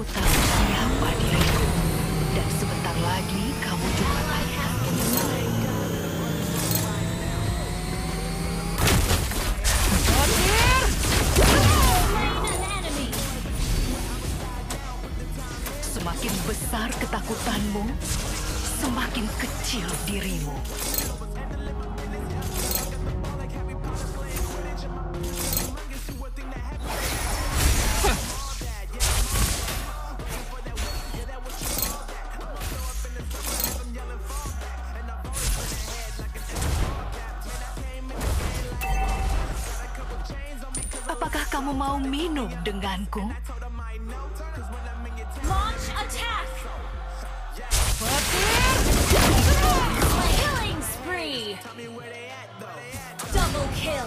Aku tahu siapa diriku. Dan sebentar lagi kamu juga. Semakin besar ketakutanmu, semakin kecil dirimu. minum denganku? Launch attack! Spree! Double kill!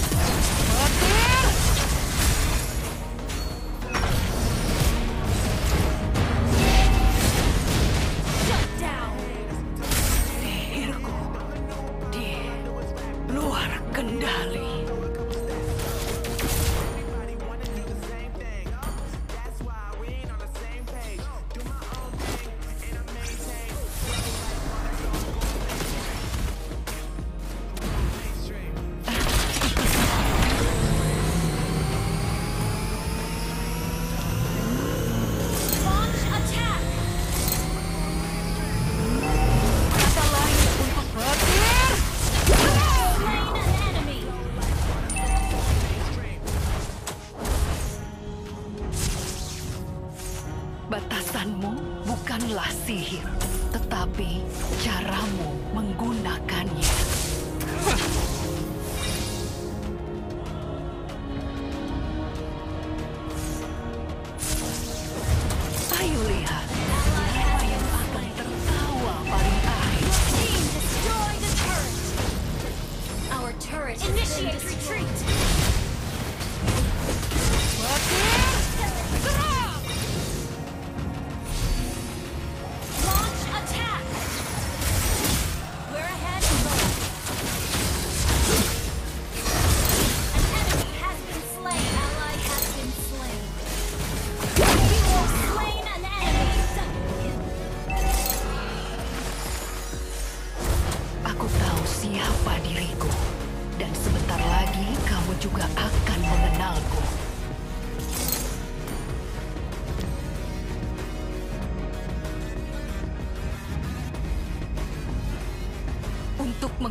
Batasanmu bukanlah sihir, tetapi caramu menggunakannya.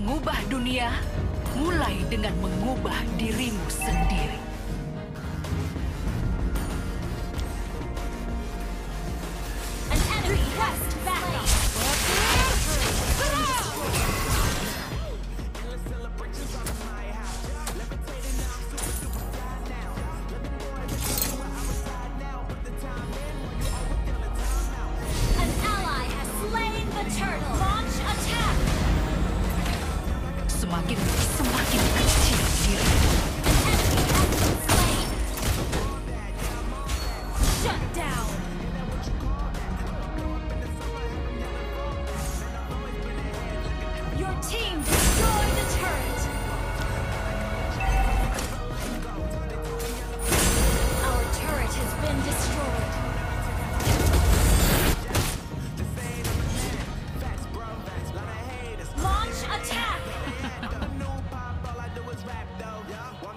mengubah dunia mulai dengan mengubah dirimu sendiri.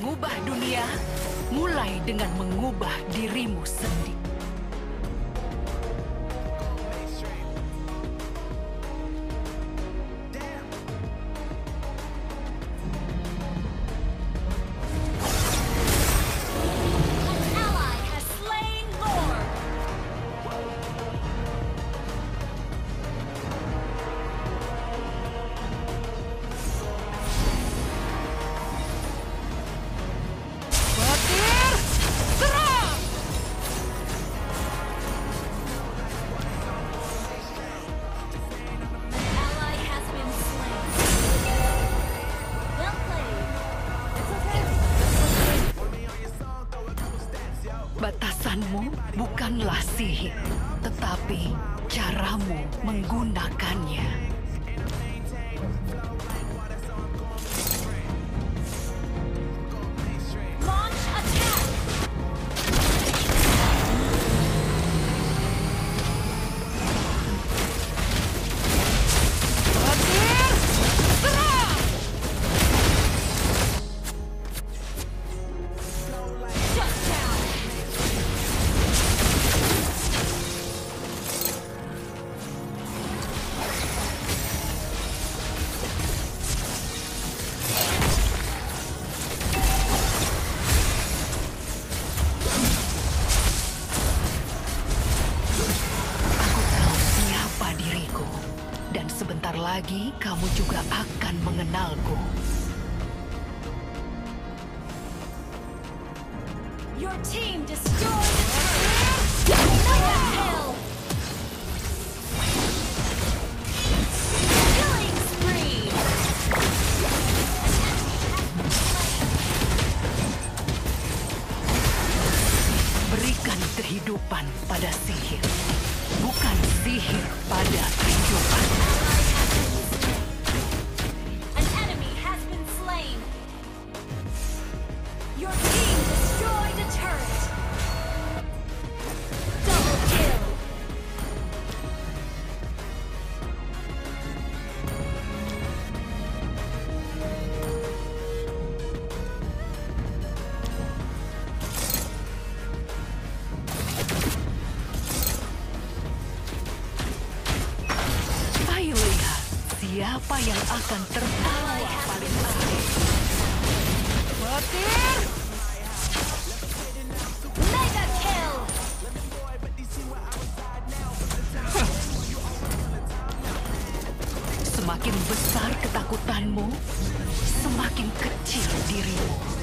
mengubah dunia mulai dengan mengubah dirimu sendiri. bukanlah sihir, tetapi caramu menggunakannya. lagi kamu juga akan mengenalku. yang akan tertawa paling akhir. Petir! Mega kill! Semakin besar ketakutanmu, semakin kecil dirimu.